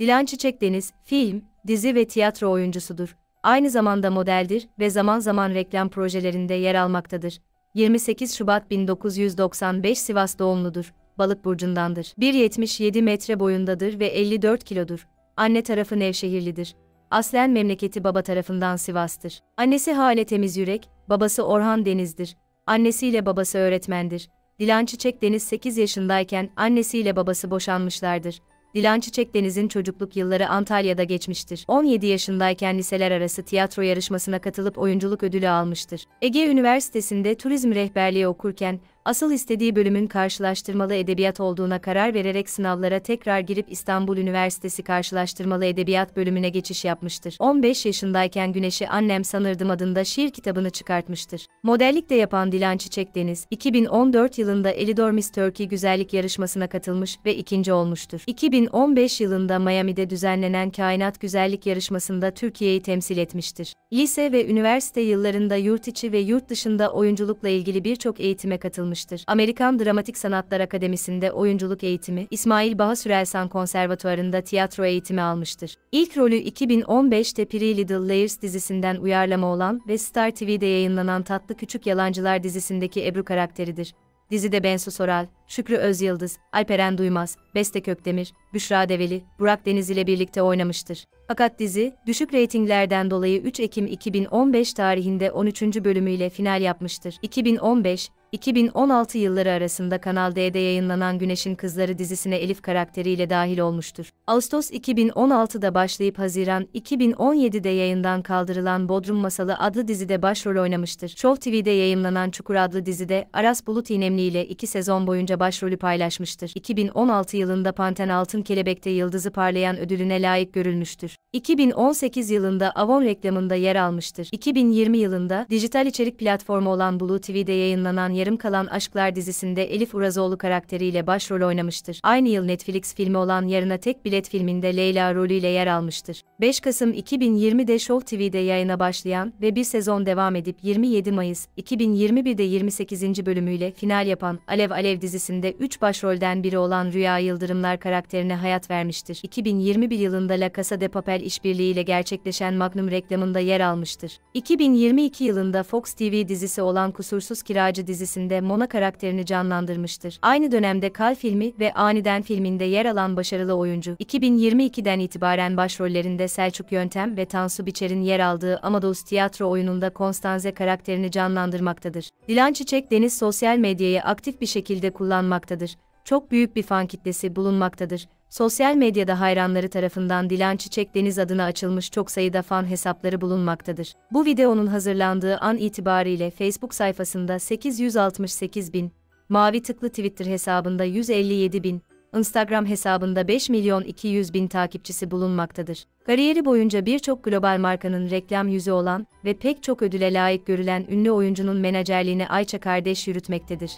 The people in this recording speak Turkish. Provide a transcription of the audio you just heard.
Dilan Çiçek Deniz, film, dizi ve tiyatro oyuncusudur. Aynı zamanda modeldir ve zaman zaman reklam projelerinde yer almaktadır. 28 Şubat 1995 Sivas doğumludur. Balık burcundandır. 1.77 metre boyundadır ve 54 kilodur. Anne tarafı Nevşehirlidir. Aslen memleketi baba tarafından Sivas'tır. Annesi Hale Temiz Yürek, babası Orhan Deniz'dir. Annesiyle babası öğretmendir. Dilan Çiçek Deniz 8 yaşındayken annesiyle babası boşanmışlardır. Dilan Çiçek Deniz'in çocukluk yılları Antalya'da geçmiştir. 17 yaşındayken liseler arası tiyatro yarışmasına katılıp oyunculuk ödülü almıştır. Ege Üniversitesi'nde turizm rehberliği okurken, asıl istediği bölümün karşılaştırmalı edebiyat olduğuna karar vererek sınavlara tekrar girip İstanbul Üniversitesi karşılaştırmalı edebiyat bölümüne geçiş yapmıştır. 15 yaşındayken Güneşi Annem Sanırdım adında şiir kitabını çıkartmıştır. Modellik de yapan Dilan Çiçek Deniz, 2014 yılında Elidor Miss Turkey güzellik yarışmasına katılmış ve ikinci olmuştur. 2015 yılında Miami'de düzenlenen Kainat Güzellik yarışmasında Türkiye'yi temsil etmiştir. Lise ve üniversite yıllarında yurt içi ve yurt dışında oyunculukla ilgili birçok eğitime katılmıştır almıştır. Amerikan Dramatik Sanatlar Akademisi'nde oyunculuk eğitimi, İsmail Baha Sürelsan Konservatuarı'nda tiyatro eğitimi almıştır. İlk rolü 2015'te Pretty Little Layers dizisinden uyarlama olan ve Star TV'de yayınlanan Tatlı Küçük Yalancılar dizisindeki Ebru karakteridir. Dizide Bensu Soral, Şükrü Özyıldız, Alperen Duymaz, Beste Kökdemir, Büşra Develi, Burak Deniz ile birlikte oynamıştır. Fakat dizi, düşük reytinglerden dolayı 3 Ekim 2015 tarihinde 13. bölümüyle final yapmıştır. 2015, 2016 yılları arasında Kanal D'de yayınlanan Güneşin Kızları dizisine Elif karakteriyle dahil olmuştur. Ağustos 2016'da başlayıp Haziran 2017'de yayından kaldırılan Bodrum Masalı adlı dizide başrol oynamıştır. Show TV'de yayınlanan Çukur adlı dizide Aras Bulut İynemli ile iki sezon boyunca başrolü paylaşmıştır. 2016 yılında Panten Altın Kelebek'te Yıldızı Parlayan ödülüne layık görülmüştür. 2018 yılında Avon reklamında yer almıştır. 2020 yılında dijital içerik platformu olan Blue TV'de yayınlanan Yarım Kalan Aşklar dizisinde Elif Urazoğlu karakteriyle başrol oynamıştır. Aynı yıl Netflix filmi olan Yarına Tek Bilet filminde Leyla rolüyle yer almıştır. 5 Kasım 2020'de Show TV'de yayına başlayan ve bir sezon devam edip 27 Mayıs 2021'de 28. bölümüyle final yapan Alev Alev dizisinde 3 başrolden biri olan Rüya Yıldırımlar karakterine hayat vermiştir. 2021 yılında La Casa de Papel işbirliğiyle gerçekleşen Magnum reklamında yer almıştır. 2022 yılında Fox TV dizisi olan Kusursuz Kiracı dizisinde Mona karakterini canlandırmıştır. Aynı dönemde Kal filmi ve Aniden filminde yer alan başarılı oyuncu, 2022'den itibaren başrollerinde Selçuk Yöntem ve Tansu Biçer'in yer aldığı Amadeus tiyatro oyununda Konstanze karakterini canlandırmaktadır. Dilan Çiçek Deniz sosyal medyayı aktif bir şekilde kullanmaktadır. Çok büyük bir fan kitlesi bulunmaktadır. Sosyal medyada hayranları tarafından Dilan Çiçek Deniz adına açılmış çok sayıda fan hesapları bulunmaktadır. Bu videonun hazırlandığı an itibariyle Facebook sayfasında 868 bin, Mavi Tıklı Twitter hesabında 157 bin, Instagram hesabında 5 milyon 200 bin takipçisi bulunmaktadır. Kariyeri boyunca birçok global markanın reklam yüzü olan ve pek çok ödüle layık görülen ünlü oyuncunun menajerliğini Ayça kardeş yürütmektedir.